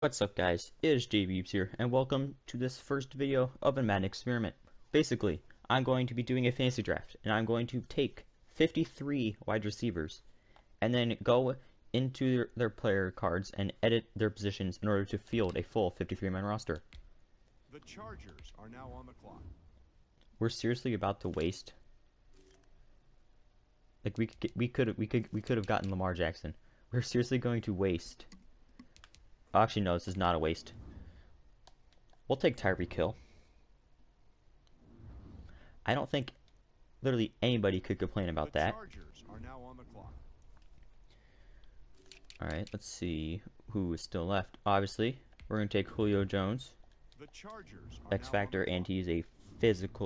What's up guys, it is JBeibs here, and welcome to this first video of a Madden experiment. Basically, I'm going to be doing a fantasy draft, and I'm going to take 53 wide receivers, and then go into their, their player cards and edit their positions in order to field a full 53-man roster. The Chargers are now on the clock. We're seriously about to waste. Like we could, we could, we could, we could have gotten Lamar Jackson. We're seriously going to waste Actually, no, this is not a waste. We'll take Tyreek Hill. I don't think literally anybody could complain about the that. Chargers are now on the clock. Alright, let's see who is still left. Obviously, we're going to take Julio Jones, The Chargers are X now on Factor, and he's a physical